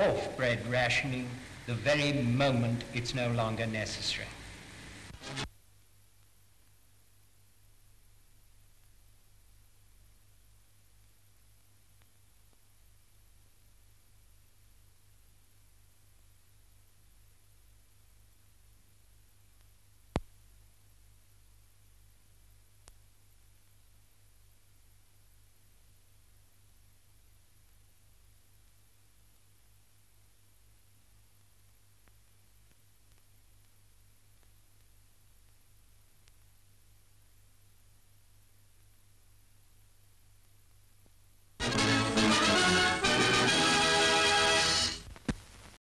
off bread rationing the very moment it's no longer necessary.